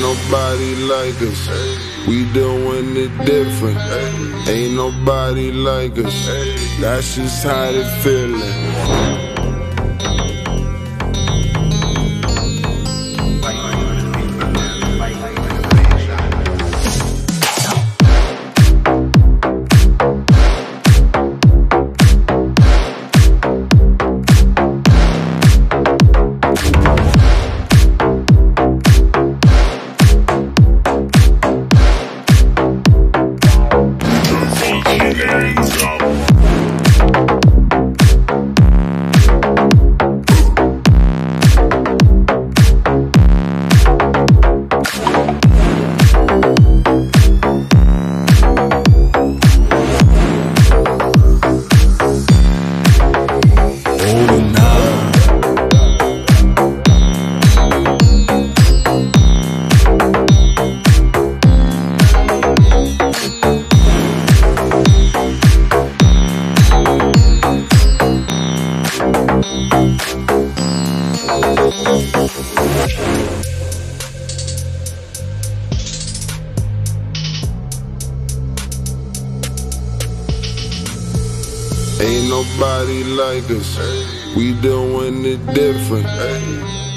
Ain't nobody like us. We doing it different. Ain't nobody like us. That's just how they feeling. Ain't nobody like us. We doing it different.